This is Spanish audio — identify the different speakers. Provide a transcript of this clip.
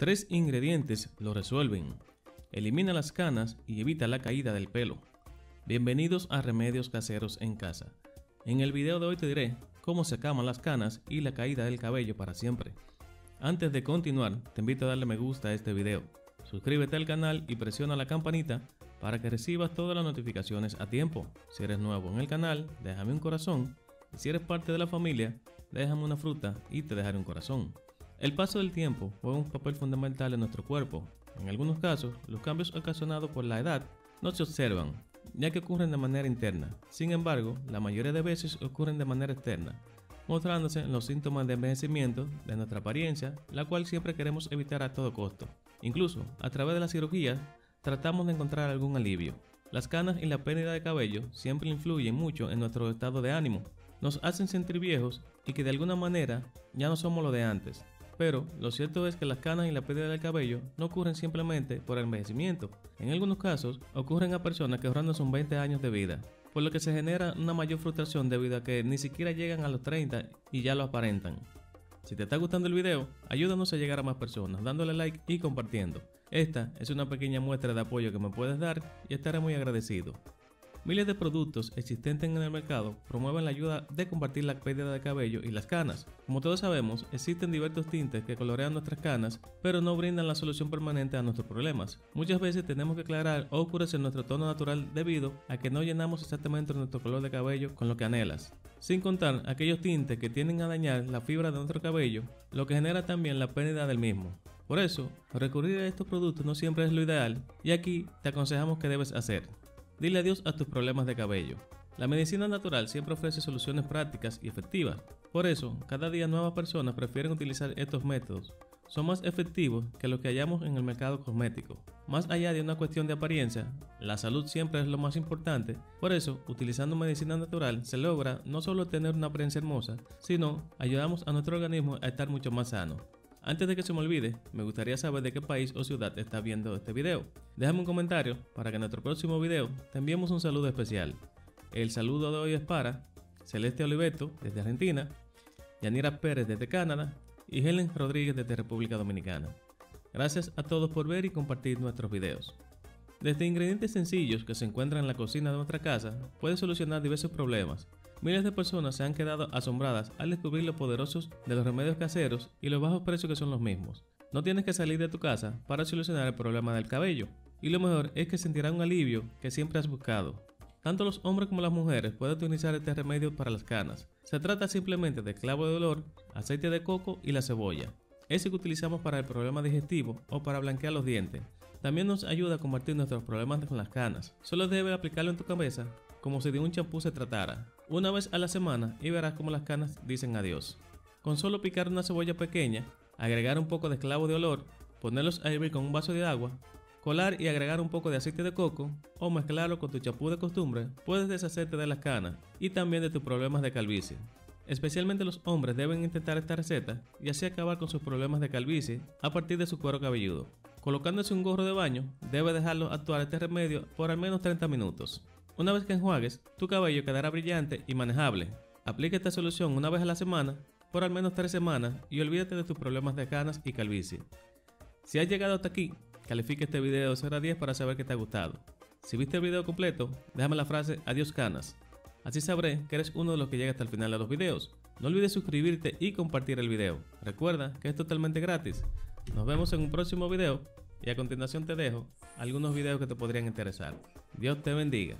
Speaker 1: Tres ingredientes lo resuelven. Elimina las canas y evita la caída del pelo. Bienvenidos a Remedios Caseros en Casa. En el video de hoy te diré cómo se acaban las canas y la caída del cabello para siempre. Antes de continuar, te invito a darle me gusta a este video. Suscríbete al canal y presiona la campanita para que recibas todas las notificaciones a tiempo. Si eres nuevo en el canal, déjame un corazón. Y si eres parte de la familia, déjame una fruta y te dejaré un corazón. El paso del tiempo juega un papel fundamental en nuestro cuerpo. En algunos casos, los cambios ocasionados por la edad no se observan, ya que ocurren de manera interna. Sin embargo, la mayoría de veces ocurren de manera externa, mostrándose los síntomas de envejecimiento de nuestra apariencia, la cual siempre queremos evitar a todo costo. Incluso, a través de la cirugía, tratamos de encontrar algún alivio. Las canas y la pérdida de cabello siempre influyen mucho en nuestro estado de ánimo, nos hacen sentir viejos y que de alguna manera ya no somos lo de antes. Pero lo cierto es que las canas y la pérdida del cabello no ocurren simplemente por el envejecimiento. En algunos casos ocurren a personas que ahorrando son 20 años de vida, por lo que se genera una mayor frustración debido a que ni siquiera llegan a los 30 y ya lo aparentan. Si te está gustando el video, ayúdanos a llegar a más personas dándole like y compartiendo. Esta es una pequeña muestra de apoyo que me puedes dar y estaré muy agradecido. Miles de productos existentes en el mercado promueven la ayuda de combatir la pérdida de cabello y las canas. Como todos sabemos, existen diversos tintes que colorean nuestras canas, pero no brindan la solución permanente a nuestros problemas. Muchas veces tenemos que aclarar o oscurecer nuestro tono natural debido a que no llenamos exactamente nuestro color de cabello con lo que anhelas. Sin contar aquellos tintes que tienden a dañar la fibra de nuestro cabello, lo que genera también la pérdida del mismo. Por eso, recurrir a estos productos no siempre es lo ideal y aquí te aconsejamos que debes hacer. Dile adiós a tus problemas de cabello. La medicina natural siempre ofrece soluciones prácticas y efectivas. Por eso, cada día nuevas personas prefieren utilizar estos métodos. Son más efectivos que lo que hallamos en el mercado cosmético. Más allá de una cuestión de apariencia, la salud siempre es lo más importante. Por eso, utilizando medicina natural se logra no solo tener una apariencia hermosa, sino ayudamos a nuestro organismo a estar mucho más sano. Antes de que se me olvide, me gustaría saber de qué país o ciudad estás viendo este video. Déjame un comentario para que en nuestro próximo video te enviemos un saludo especial. El saludo de hoy es para Celeste Oliveto desde Argentina, Yanira Pérez desde Canadá y Helen Rodríguez desde República Dominicana. Gracias a todos por ver y compartir nuestros videos. Desde ingredientes sencillos que se encuentran en la cocina de nuestra casa, puede solucionar diversos problemas, Miles de personas se han quedado asombradas al descubrir lo poderosos de los remedios caseros y los bajos precios que son los mismos. No tienes que salir de tu casa para solucionar el problema del cabello, y lo mejor es que sentirás un alivio que siempre has buscado. Tanto los hombres como las mujeres pueden utilizar este remedio para las canas. Se trata simplemente de clavo de olor, aceite de coco y la cebolla. Ese que utilizamos para el problema digestivo o para blanquear los dientes. También nos ayuda a combatir nuestros problemas con las canas. Solo debes aplicarlo en tu cabeza como si de un champú se tratara, una vez a la semana y verás como las canas dicen adiós. Con solo picar una cebolla pequeña, agregar un poco de clavo de olor, ponerlos a hervir con un vaso de agua, colar y agregar un poco de aceite de coco o mezclarlo con tu champú de costumbre, puedes deshacerte de las canas y también de tus problemas de calvicie. Especialmente los hombres deben intentar esta receta y así acabar con sus problemas de calvicie a partir de su cuero cabelludo. Colocándose un gorro de baño, debe dejarlo actuar este remedio por al menos 30 minutos. Una vez que enjuagues, tu cabello quedará brillante y manejable. Aplica esta solución una vez a la semana por al menos 3 semanas y olvídate de tus problemas de canas y calvicie. Si has llegado hasta aquí, califica este video de 0 a 10 para saber que te ha gustado. Si viste el video completo, déjame la frase adiós canas. Así sabré que eres uno de los que llega hasta el final de los videos. No olvides suscribirte y compartir el video. Recuerda que es totalmente gratis. Nos vemos en un próximo video y a continuación te dejo algunos videos que te podrían interesar. Dios te bendiga.